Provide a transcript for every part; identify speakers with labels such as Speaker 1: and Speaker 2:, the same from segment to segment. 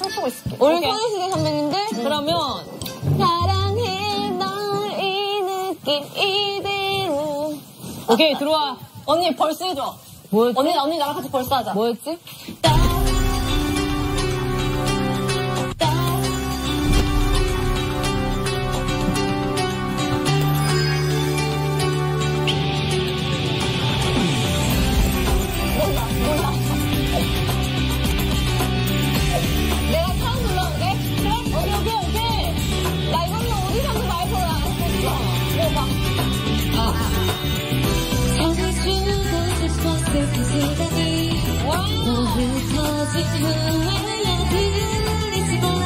Speaker 1: 춤추고 있을게. 오늘
Speaker 2: 편해시네 선배님들. 응.
Speaker 1: 그러면
Speaker 2: 사랑해 널 이 느낌 이대로.
Speaker 1: 오케이 들어와. 언니 벌스 해줘.
Speaker 2: 뭐였지?
Speaker 1: 언니 언니 나랑 같이 벌스 하자.
Speaker 2: 뭐였지? Whoa. The real cause it's who I love you.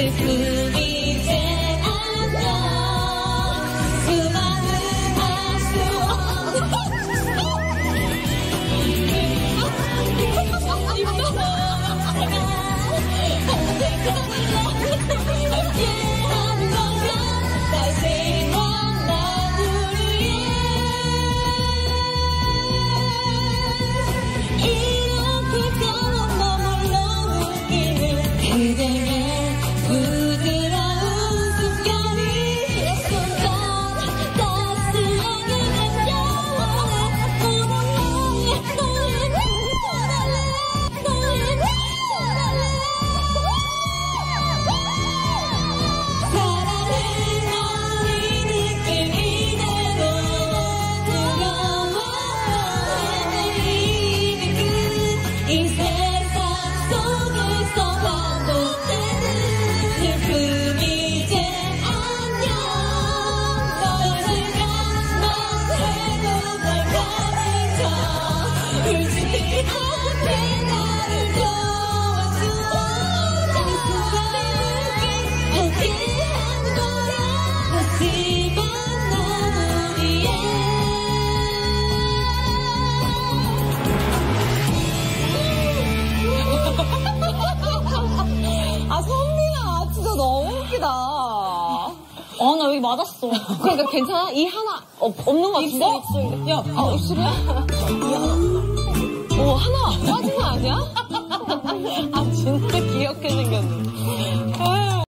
Speaker 2: it good. 아,
Speaker 3: 나
Speaker 1: 여기 맞았어.
Speaker 2: 그러니까 괜찮아? 이 하나 없는 거 같은데?
Speaker 1: 입술, 입술.
Speaker 2: 야, 아, 입술이야? 오, 하나 어, 빠진 거 아니야?
Speaker 1: 아, 진짜 귀엽게 생겼네.